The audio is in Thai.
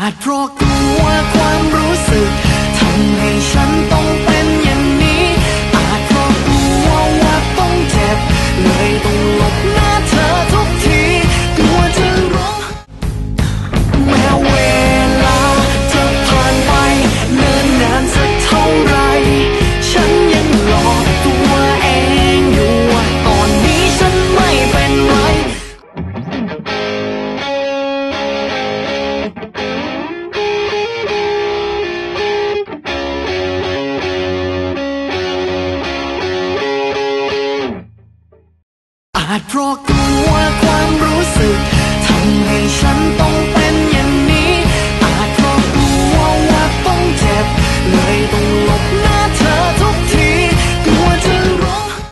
อาจเพราะกลัวความรู้สึก อาจเพราะกลัวความ